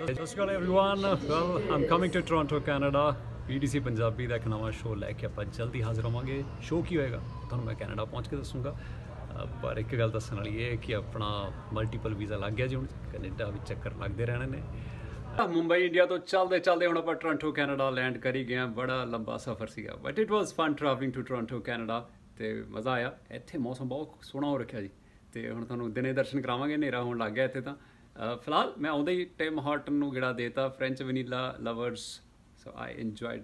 ਸਤਿ ਸ਼੍ਰੀ ਅਕਾਲ everyone welcome coming to Toronto Canada PDC Punjabi ਦਾ ਇੱਕ ਨਵਾਂ ਸ਼ੋਅ ਲੈ ਕੇ ਆਪਾਂ ਜਲਦੀ ਹਾਜ਼ਰ ਹੋਵਾਂਗੇ ਸ਼ੋਅ ਕੀ ਹੋਏਗਾ ਤੁਹਾਨੂੰ ਮੈਂ ਕੈਨੇਡਾ ਪਹੁੰਚ ਕੇ ਦੱਸੂਗਾ ਅ, ਪਰ ਇੱਕ ਗੱਲ ਦੱਸਣ ਵਾਲੀ ਇਹ ਹੈ ਕਿ ਆਪਣਾ ਮਲਟੀਪਲ ਵੀਜ਼ਾ ਲੱਗ ਗਿਆ ਜੀ ਹੁਣ ਕੈਨੇਡਾ ਵਿੱਚ ਚੱਕਰ ਲੱਗਦੇ ਰਹਿਣੇ ਨੇ ਅ, ਮੁੰਬਈ ਇੰਡੀਆ ਤੋਂ ਚੱਲਦੇ ਚੱਲਦੇ ਹੁਣ ਆਪਾਂ ਟੋਰਾਂਟੋ ਕੈਨੇਡਾ ਲੈਂਡ ਕਰੀ ਗਏ ਹਾਂ ਬੜਾ ਲੰਬਾ ਸਫ਼ਰ ਸੀਗਾ but it was fun travelling to Toronto Canada ਤੇ ਮਜ਼ਾ ਆਇਆ ਇੱਥੇ ਮੌਸਮ ਬਹੁਤ ਸੋਹਣਾ ਹੋ ਰੱਖਿਆ ਜੀ ਤੇ ਹੁਣ ਤੁਹਾਨੂੰ ਦਿਨੇ ਦਰਸ਼ਨ ਕਰਾਵਾਂਗੇ ਹਨੇਰਾ ਹੋਣ ਲੱਗ ਗਿਆ ਇੱਥੇ ਤਾਂ ਅ, ਫਿਲਹਾਲ ਮੈਂ ਆਉਂਦਾ ਹੀ ਟਿਮ ਹਾਰਟਨ ਨੂੰ ਗਿੜਾ ਦੇਤਾ French vanilla lovers so I enjoyed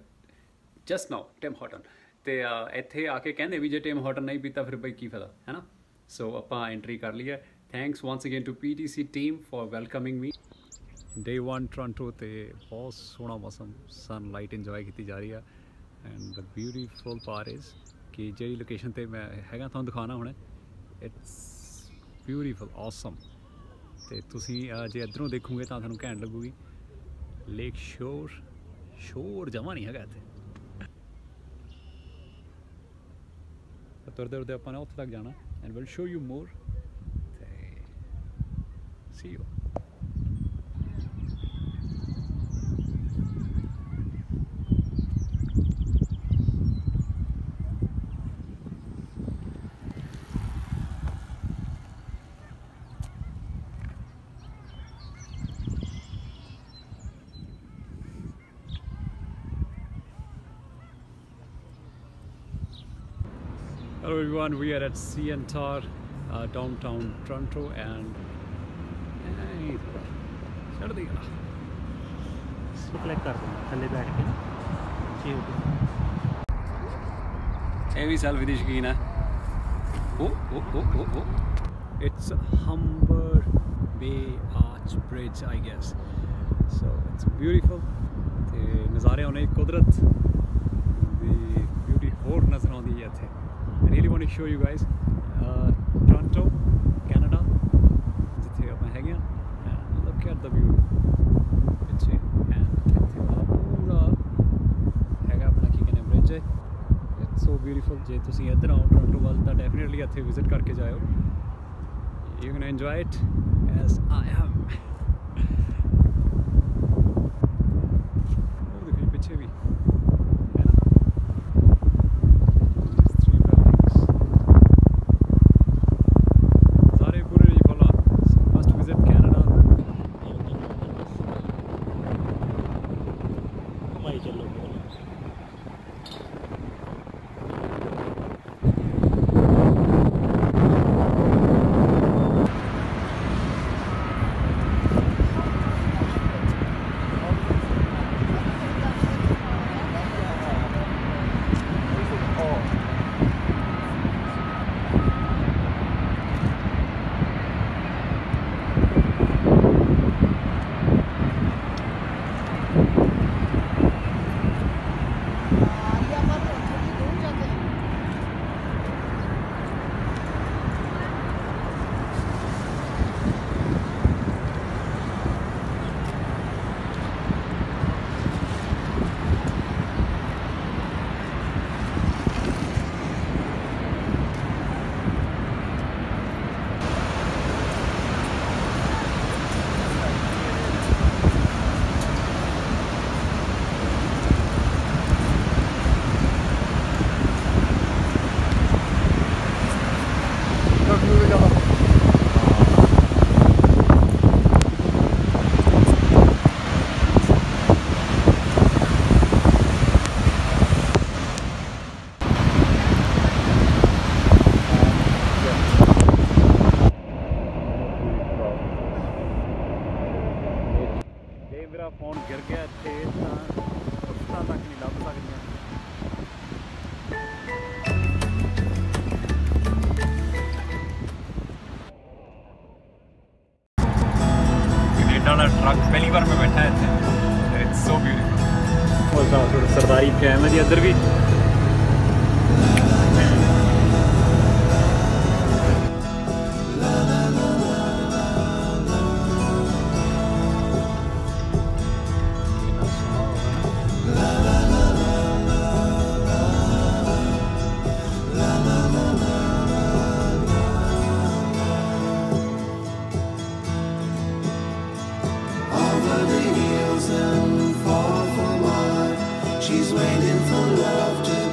just now Tim Horton ਤੇ ਇੱਥੇ ਆ ਕੇ ਕਹਿੰਦੇ ਵੀ ਜੇ ਟਿਮ ਹਾਰਟਨ ਨਹੀਂ ਪੀਤਾ ਫਿਰ ਬਈ ਕੀ ਫਾਇਦਾ ਹੈ ਨਾ ਸੋ ਆਪਾਂ ਐਂਟਰੀ ਕਰ ਲਈ ਹੈ thanks once again to PTC team for welcoming me day 1 Toronto ਤੇ ਬਹੁਤ ਸੋਹਣਾ ਮੌਸਮ ਸਨਲਾਈਟ ਇੰਜੋਏ ਕੀਤੀ ਜਾ ਰਹੀ ਆ। And the beautiful part is ਕਿ ਜਿਹੜੀ ਲੋਕੇਸ਼ਨ ਤੇ ਮੈਂ ਹੈਗਾ ਤੁਹਾਨੂੰ ਦਿਖਾਣਾ ਹੁਣ ਇਟਸ ਬਿਊਟੀਫੁਲ ਆਸਮ ਤੇ ਤੁਸੀਂ ਜੇ ਇਧਰੋਂ ਦੇਖੋਗੇ ਤਾਂ ਤੁਹਾਨੂੰ ਘੈਂਟ ਲੱਗੂਗੀ। ਲੇਕ ਸ਼ੋਰ ਸ਼ੋਰ ਜਮਾ ਨਹੀਂ ਹੈਗਾ ਇੱਥੇ। ਤੁਰਦੇ ਤੁਰਦੇ ਆਪਾਂ ਨੇ ਉੱਥੇ ਤੱਕ ਜਾਣਾ। And will show you more ਤੇ see you Hello everyone, we are at CNTAR, uh, downtown Toronto and hey, ਛੱਡ ਦੇ ਗਲਾ ਕਲਿੱਕ ਕਰ ਦਿੰਦਾ ਥੱਲੇ ਬੈਠ ਕੇ ਜੀ ਹੋ ਗਿਆ ਇਹ ਵੀ ਸੈਲਫੀ ਦੀ ਸ਼ਕੀਨ ਹੈ ਓ ਓ ਓ ਓ ਓ it's Humber Bay Arch Bridge I guess so it's beautiful ਤੇ ਨਜ਼ਾਰੇ ਆਉਣੇ ਕੁਦਰਤ ਦੀ ਬਿਊਟੀ ਹੋਰ ਨਜ਼ਰ ਆਉਂਦੀ ਹੈ ਇੱਥੇ I really want to show you guys uh, Toronto Canada ਜਿੱਥੇ ਆਪਾਂ ਹੈਗੇ ਆ and look at the view ਪਿੱਛੇ and ਇੱਥੇ ਦਾ ਪੂਰਾ ਹੈਗਾ ਆਪਣਾ ਕੀ ਕਹਿੰਦੇ ਬ੍ਰਿਜ ਹੈ ਇਟਸ ਸੋ ਬਿਊਟੀਫੁਲ ਜੇ ਤੁਸੀਂ ਇੱਧਰ ਆਓ ਟੋਰਾਂਟੋ ਵੱਲ ਤਾਂ ਡੈਫੀਨਿਟਲੀ ਇੱਥੇ ਵਿਜ਼ਿਟ ਕਰਕੇ ਜਾਇਓ you can enjoy it as I am वापस ट्रक पहली बार में बैठा है। इट्स सो ब्यूटीफुल सरदारी कैम है जी, इधर भी। She's waiting for love to